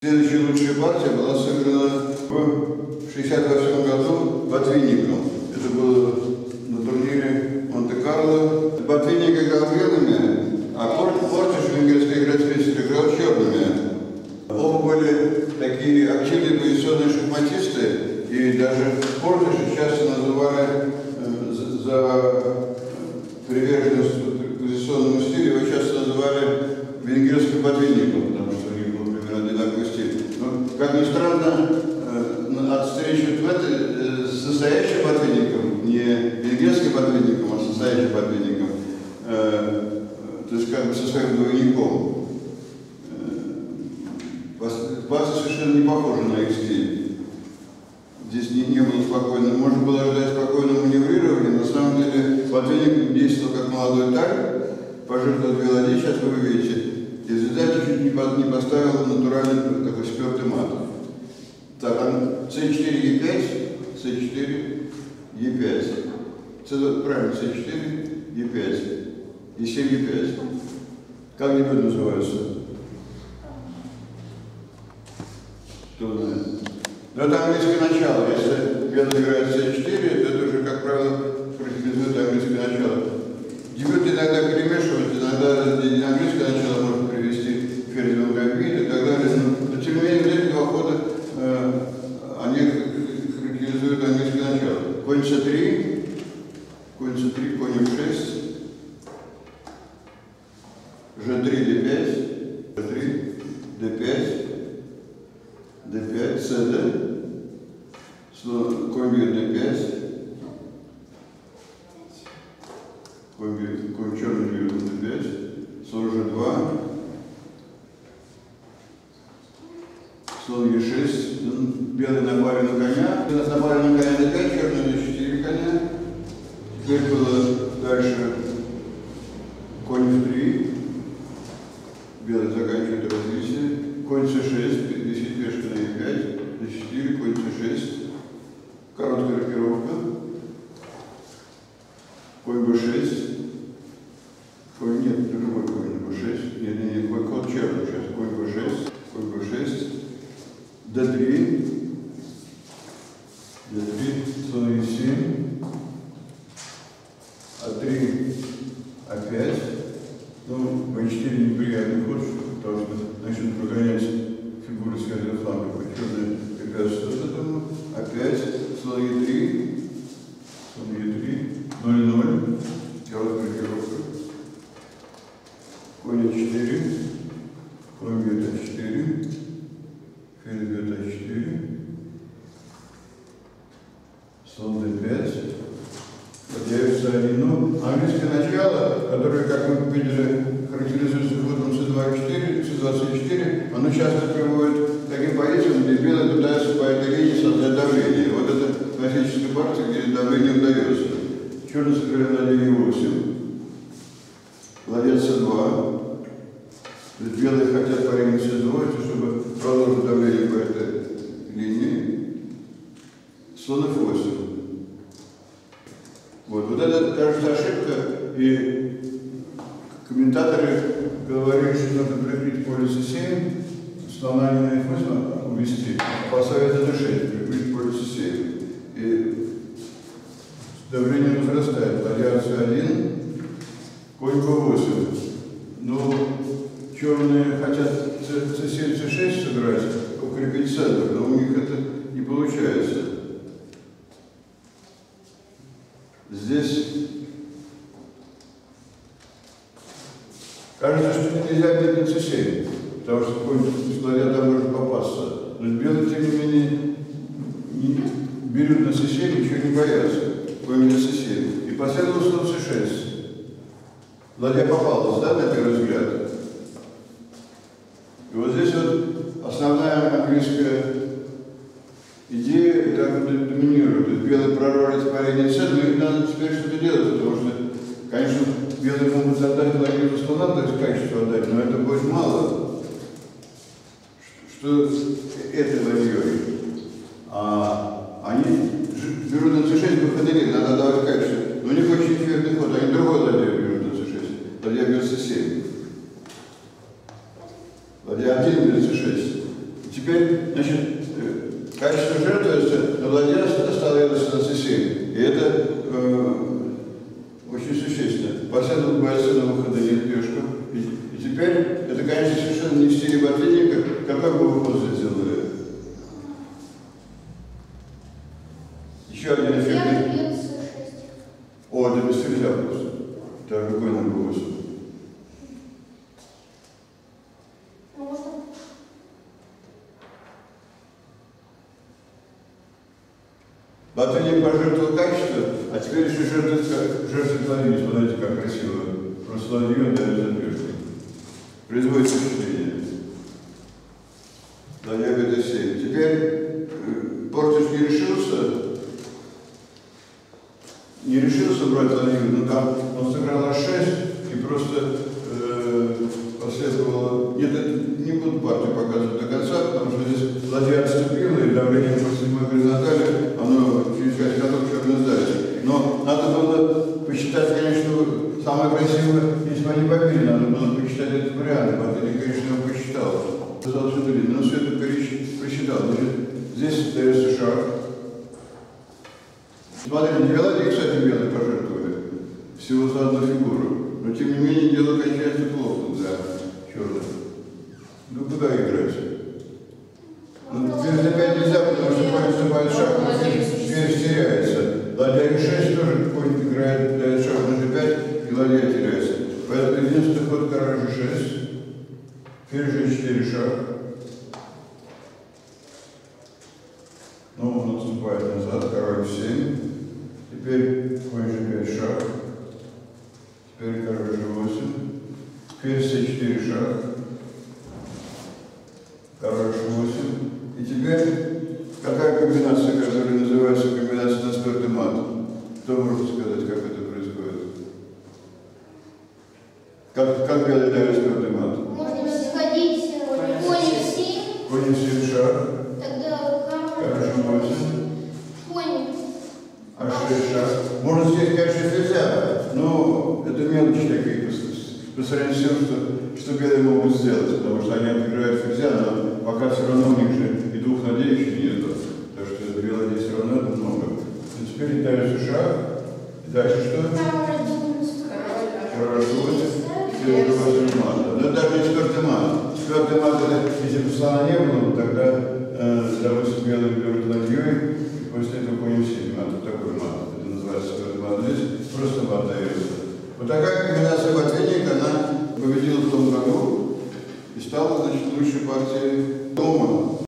Следующая лучшая партия была сыграна в 68 году Ботвинником. Это было на турнире Монте-Карло. Ботвинник играл белыми, а Пор- Портиш, венгерский гроссмейстер, играл черными. Оба были такие активные позиционные шахматисты, и даже Портиша часто называли э, за приверженность вот позиционному стилю, его часто называли венгерским ботвинником, потому что у них был примерно одинаковый стиль. Но, как ни странно, э, от встречи этой, э, с настоящим ботвинником, не венгерским ботвинником, а с настоящим ботвинником, э, то есть как бы со своим двойником, База совершенно не похожа на их стиль. Здесь не, не было спокойно. Можно было ожидать спокойного маневрирования. На самом деле Ботвинник действовал как молодой тарь, пожертвовал две ладьи, сейчас вы увидите. И в результате чуть не, по- не поставил натуральный такой спертый мат. Так, там C4, E5, C4, E5. C, правильно, C4, E5. И 7, E5. Как-нибудь называется? Кто знает? Но это английское начало. Если белый играет c4, то это уже, как правило, характеризует английское начало. Дебют иногда перемешивают, иногда английское начало может привести к ферзевым гамбит и так далее. Но, но тем не менее, вот эти два хода, э, они характеризуют английское начало. Конь c3, конь c3, конь f6, g3, d5, g3, d5, d5, cd, слон, конь бьет d5, конь, бьет, конь черный бьет на d5, слон g2, слон e6, ну, белый напали на коня, напали на коня d5, черный на 4 коня, теперь было дальше конь в3, белый заканчивает развитие, конь c6, висит пешка на e5, d4, конь c6, короткая рокировка, конь b6, конь нет, другой конь b6, нет, нет, нет, конь черный сейчас, конь b6, конь b6, d3, d3, часто приводит таким поэзиям, где белые пытаются по этой линии создать давление. Вот это классическая партия, где давление удается. Черный сыграет Владимир 8, Ладец 2. Ведь белые хотят по линии с двойки, чтобы продолжить давление по этой линии. Слон Слонов 8. Вот, вот это та ошибка, и комментаторы говорили, что надо прикрыть поле С7 что она не наизмысленно увести, по совету души, прибыть больше силы. И давление возрастает. Радиация 1, конь Б8. Ну, черные хотят С7, С6 сыграть, укрепить центр, но у них это не получается. Здесь кажется, что нельзя бить на С7, потому что конь снаряд там может попасться. Но белые, тем не менее, не берут на c7, ничего не боятся. На c7. И последовал слон c6. Ладья попалась, да, на первый взгляд? И вот здесь вот основная английская идея так вот доминирует. Прорвались по линии С, но им надо теперь что-то делать, потому что, конечно, белые могут отдать за слона, то есть качество отдать, но это будет мало. Этой ладьей? А они берут на c6 выходили, надо давать качество. Но у них очень эффектный ход, они другой ладью берут на c6. Ладья бьет c7. Ладья 1 берет c6. теперь, значит, э, качество жертвы, на ладья оставилось на c7. И это э, очень существенно. Последовал бойцы на выхода нет пешку. И, и теперь, это, конечно, совершенно не в стиле ботвинника. Какой бы вы ход сделали? Еще один эффектный. О, это без ферзя просто. Так, какой нам? Можно. Латвия пожертвовал качество, а теперь еще жертвует, ладью. Смотрите, как красиво. Просто ладью дает запешкой. Производит впечатление. Ладья ГД-7. Теперь э, Портиш не решился, не решился брать ладью, но там он сыграл H6 и просто э, последовало... Нет, это не буду партию показывать до конца, потому что здесь ладья отступила, и давление по седьмой горизонтали, оно через пять ходов черно сдается. Но надо было посчитать, конечно, самое красивое, если бы они побили, надо было посчитать этот вариант. Батыни, конечно, его посчитал. Сказал, что блин, но все это пересч- просчитал. Значит, здесь дается шаг. Смотрите, ладьи, кстати, белые пожертвовали. Всего за одну фигуру. Но тем не менее дело кончается плохо для черных. Ну куда играть? Ну, теперь опять нельзя, потому что конь вступает в шаг, но теперь теряется. Ладья Е6 тоже конь играет, дает шаг на G5, и ладья теряется. Поэтому единственный ход король G6, ферзь G4 шаг. Ну, он отступает назад, король F7. Теперь конь G5 шаг. Теперь король G8. Ферзь C4 шаг. Король H8. И теперь какая комбинация, которая называется комбинация на четвертый мат? Кто может сказать, как это происходит? Как, как белый дает четвертый мат? Можно сходить конь в семь, Конь F7 шаг, тогда H6 шаг. Можно съесть, конечно, ферзя, но это мелочи такие по по сравнению с тем, что, что белые могут сделать, потому что они отыграют ферзя, но пока все равно у них же и двух еще нету. Так что две ладьи все равно это много. Но теперь дальше шаг. И дальше что? Король думает. Король G8. Теперь уже восемь мат. Но даже не четвертый мат. Четвертый мат, если бы слона не было, тогда, Lord,